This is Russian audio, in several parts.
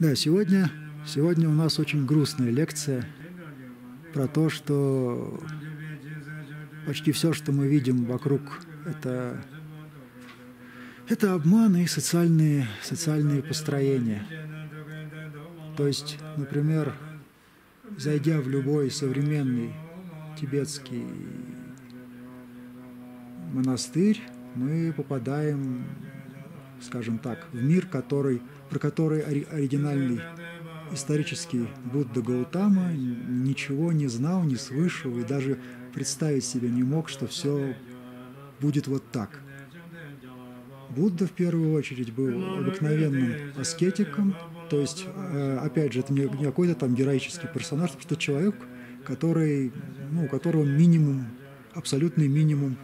Да, сегодня, сегодня у нас очень грустная лекция про то, что почти все, что мы видим вокруг, это, это обманы и социальные, социальные построения. То есть, например, зайдя в любой современный тибетский монастырь, мы попадаем, скажем так, в мир, который, про который оригинальный исторический Будда Гаутама ничего не знал, не слышал и даже представить себе не мог, что все будет вот так. Будда в первую очередь был обыкновенным аскетиком, то есть, э, опять же, это не какой-то там героический персонаж, это человек, который, ну, у которого минимум, абсолютный минимум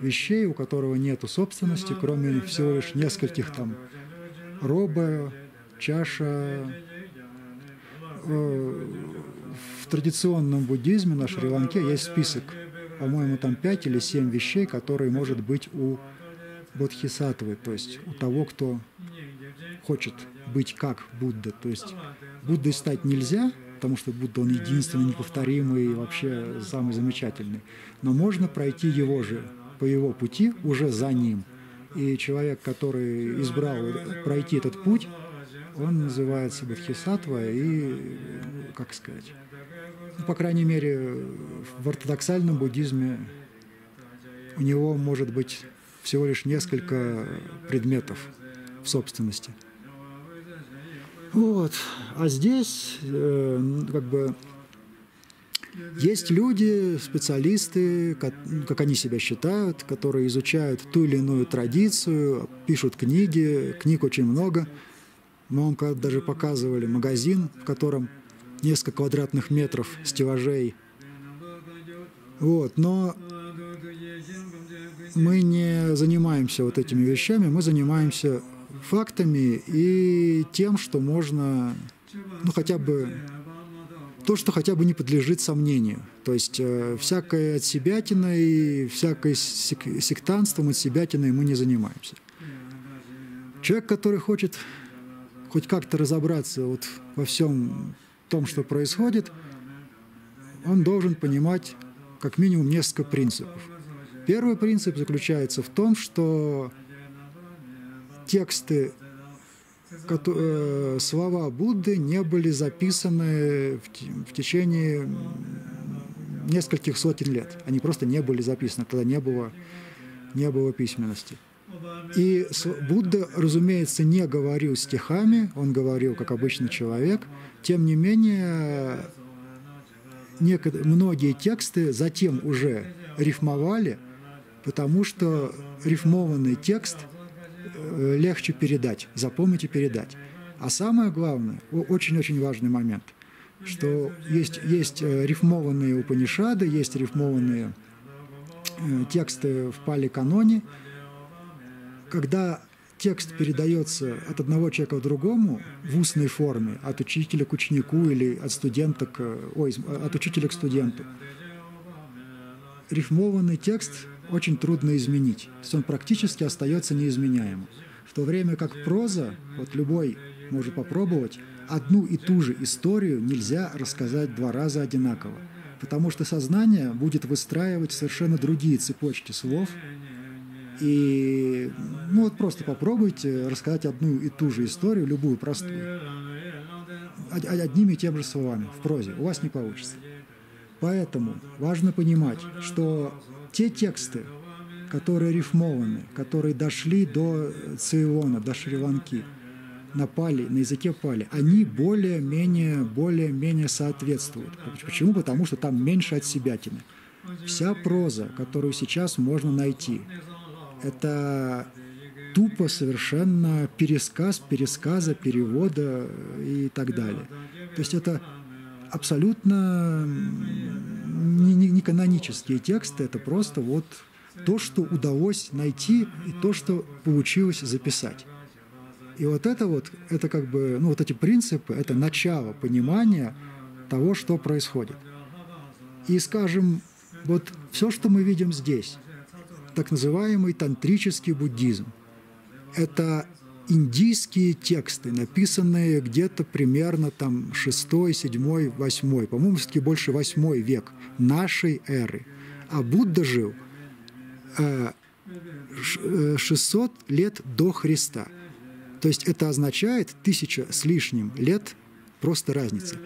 вещей, у которого нет собственности, кроме всего лишь нескольких там роба, чаша. Э, в традиционном буддизме на Шри-Ланке есть список, по-моему, там пять или семь вещей, которые может быть у бодхисаттвы, то есть у того, кто хочет быть как Будда. То есть Буддой стать нельзя, потому что Будда, он единственный, неповторимый и вообще самый замечательный. Но можно пройти его же по его пути уже за ним. И человек, который избрал пройти этот путь, он называется Бодхисаттва и, как сказать, ну, по крайней мере, в ортодоксальном буддизме у него может быть всего лишь несколько предметов в собственности. Вот. А здесь э, как бы есть люди, специалисты, как, как они себя считают, которые изучают ту или иную традицию, пишут книги, книг очень много. Мы вам даже показывали магазин, в котором несколько квадратных метров стеллажей. Вот, но мы не занимаемся вот этими вещами, мы занимаемся фактами и тем, что можно, ну, хотя бы то, что хотя бы не подлежит сомнению. То есть э, всякой отсебятиной, всякой сек- сектантством, отсебятиной мы не занимаемся. Человек, который хочет хоть как-то разобраться вот во всем том, что происходит, он должен понимать как минимум несколько принципов. Первый принцип заключается в том, что тексты слова Будды не были записаны в течение нескольких сотен лет. Они просто не были записаны, тогда не было, не было письменности. И Будда, разумеется, не говорил стихами, он говорил как обычный человек. Тем не менее, многие тексты затем уже рифмовали, потому что рифмованный текст – Э, легче передать, запомнить и передать. А самое главное, очень-очень важный момент, что есть, есть э, рифмованные Упанишады, есть рифмованные э, тексты в пали-каноне. Когда текст передается от одного человека к другому в устной форме, от учителя к ученику или от студента к, ой, от учителя к студенту, рифмованный текст очень трудно изменить. То есть он практически остается неизменяемым. В то время как проза, вот любой может попробовать, одну и ту же историю нельзя рассказать два раза одинаково. Потому что сознание будет выстраивать совершенно другие цепочки слов. И ну вот просто попробуйте рассказать одну и ту же историю, любую простую, одними и тем же словами в прозе. У вас не получится. Поэтому важно понимать, что те тексты, которые рифмованы, которые дошли до Цейлона, до Шри-Ланки, на пали, на языке пали, они более-менее, более-менее соответствуют. Почему? Потому что там меньше от себятины. Вся проза, которую сейчас можно найти, это тупо совершенно пересказ пересказа, перевода и так далее. То есть это абсолютно не, не, не канонические тексты, это просто вот то, что удалось найти и то, что получилось записать. И вот это вот, это как бы, ну вот эти принципы, это начало понимания того, что происходит. И, скажем, вот все, что мы видим здесь, так называемый тантрический буддизм, это индийские тексты, написанные где-то примерно там 6, 7, 8, по-моему, все-таки больше 8 век нашей эры. А Будда жил 600 э, лет до Христа. То есть это означает тысяча с лишним лет просто разница.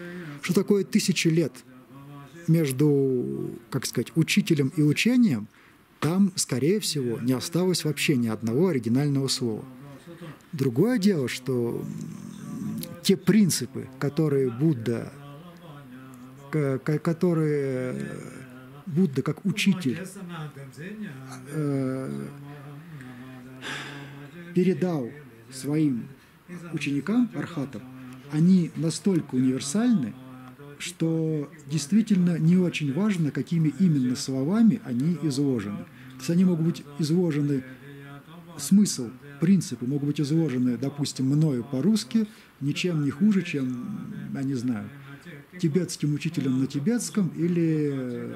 Что такое тысяча лет между, как сказать, учителем и учением? Там, скорее всего, не осталось вообще ни одного оригинального слова. Другое дело, что те принципы, которые Будда, которые Будда как учитель э, передал своим ученикам, архатам, они настолько универсальны, что действительно не очень важно, какими именно словами они изложены. То есть они могут быть изложены, смысл, принципы могут быть изложены, допустим, мною по-русски, ничем не хуже, чем, я не знаю, тибетским учителем на тибетском или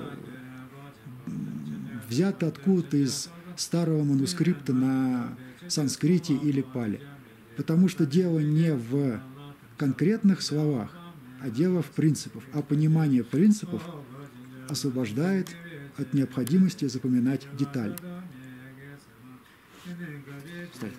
взято откуда-то из старого манускрипта на санскрите или пали. Потому что дело не в конкретных словах, а дело в принципах. А понимание принципов освобождает от необходимости запоминать детали. 对,